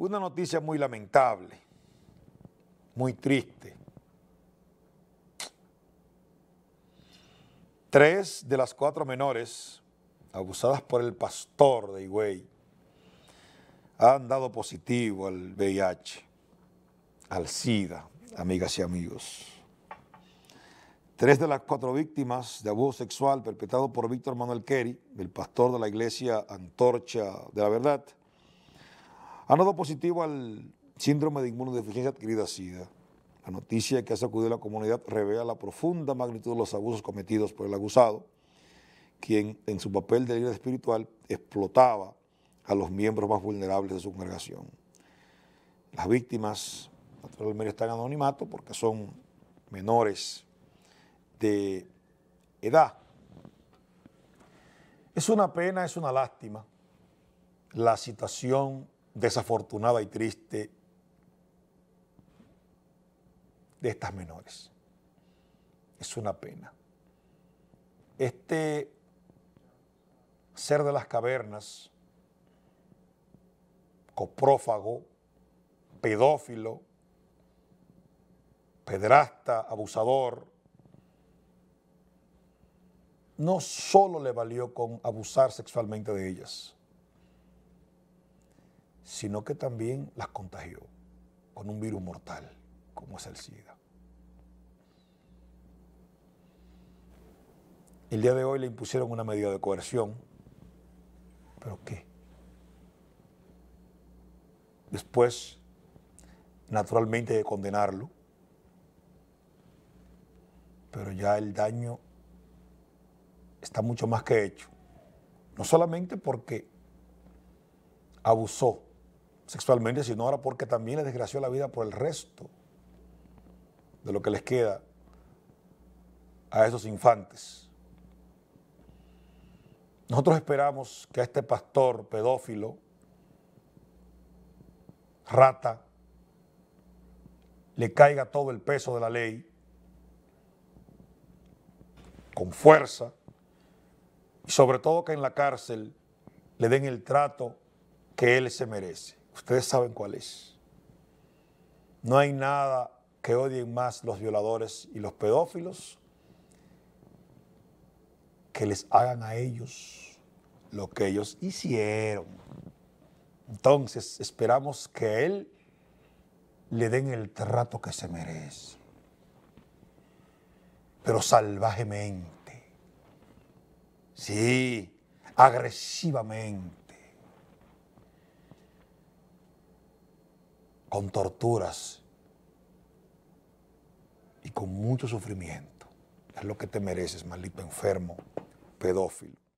Una noticia muy lamentable, muy triste. Tres de las cuatro menores abusadas por el pastor de Higüey han dado positivo al VIH, al SIDA, amigas y amigos. Tres de las cuatro víctimas de abuso sexual perpetrado por Víctor Manuel Kerry, el pastor de la iglesia Antorcha de la Verdad, han dado positivo al síndrome de inmunodeficiencia adquirida SIDA. La noticia que ha sacudido a la comunidad revela la profunda magnitud de los abusos cometidos por el acusado, quien en su papel de líder espiritual explotaba a los miembros más vulnerables de su congregación. Las víctimas naturalmente están en anonimato porque son menores de edad. Es una pena, es una lástima la situación desafortunada y triste de estas menores. Es una pena. Este ser de las cavernas, coprófago, pedófilo, pedrasta, abusador, no solo le valió con abusar sexualmente de ellas, sino que también las contagió con un virus mortal como es el SIDA. El día de hoy le impusieron una medida de coerción, pero ¿qué? Después, naturalmente, de condenarlo, pero ya el daño está mucho más que hecho. No solamente porque abusó sexualmente, sino ahora porque también le desgració la vida por el resto de lo que les queda a esos infantes. Nosotros esperamos que a este pastor pedófilo, rata, le caiga todo el peso de la ley con fuerza y sobre todo que en la cárcel le den el trato que él se merece. Ustedes saben cuál es. No hay nada que odien más los violadores y los pedófilos que les hagan a ellos lo que ellos hicieron. Entonces esperamos que él le den el trato que se merece, pero salvajemente, sí, agresivamente, con torturas y con mucho sufrimiento. Es lo que te mereces, maldito enfermo, pedófilo.